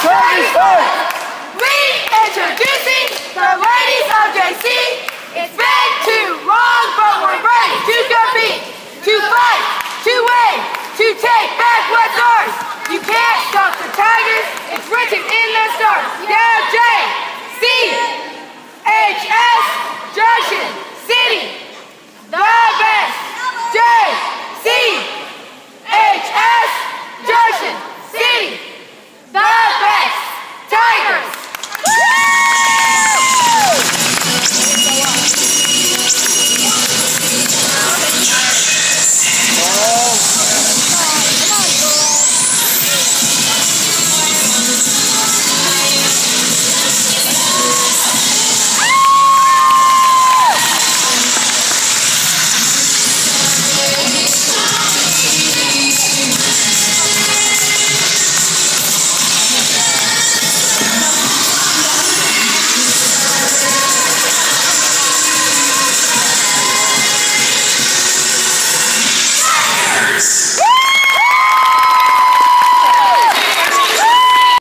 Tigers fight! Reintroducing